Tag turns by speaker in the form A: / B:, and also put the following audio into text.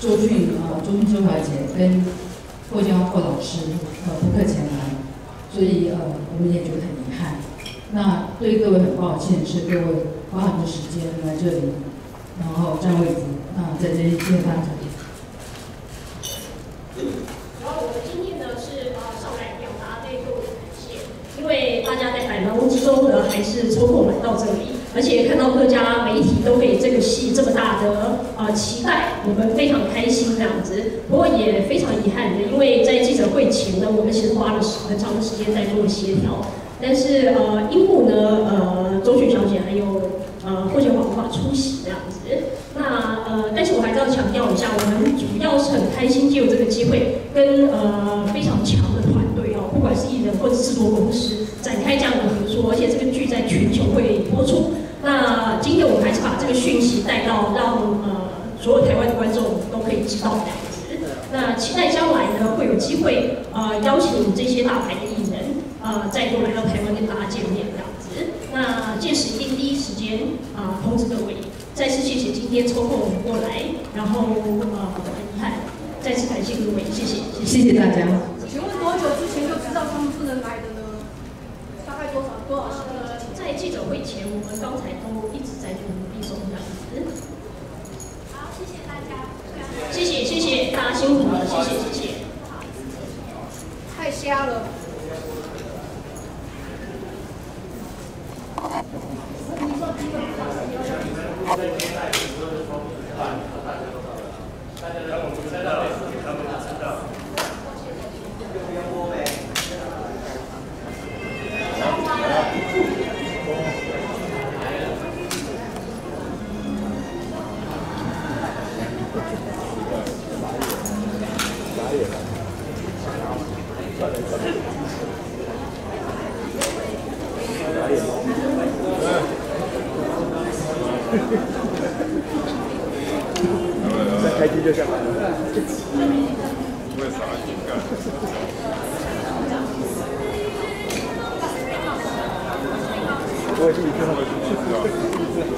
A: 周迅呃周周小姐跟霍建华霍老师呃不客前来，所以呃我们也觉得很遗憾。那对各位很抱歉，是各位花很多时间来这里，然后占位子啊，在这里谢谢大家。
B: 然后我们今天呢是呃上来表达对各位的感谢，因为大家在百忙之中呢还是抽空来到这里，而且看到各家媒体都给这个戏这么大的呃期待，我们非常开心这样子。不过也非常遗憾的，因为在记者会前呢，我们其实花了很长的时间在做协调，但是呃樱木呢呃周雪小姐还有呃霍建华无法出席这样子。那呃，但是我还是要强调一下，我们主要是很开心，借有这个机会，跟呃非常强的团队哦，不管是艺人或者制作公司，展开这样的合作，而且这个剧在全球会播出。那今天我们还是把这个讯息带到，让呃所有台湾的观众都可以知道这样子。那期待将来呢，会有机会呃邀请这些大牌的艺人呃再度来到台湾跟大家见面这样子。那届时一定第一时间啊、通知各位。再次谢谢今天抽空过来，然后呃很遗憾，再次感谢各位，谢谢，谢谢。
A: 谢谢大家。
C: 请问多久之前就知道他们不能来的呢？大概多少多少时间？
B: 呃，在记者会前，我们刚才都一直在做努力中这样子。
C: 好，谢谢大家。
B: 谢谢谢谢大家辛苦了，谢谢谢谢。
C: 太瞎了。
D: 再开机就下来了。我也是一句话。